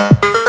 Bye.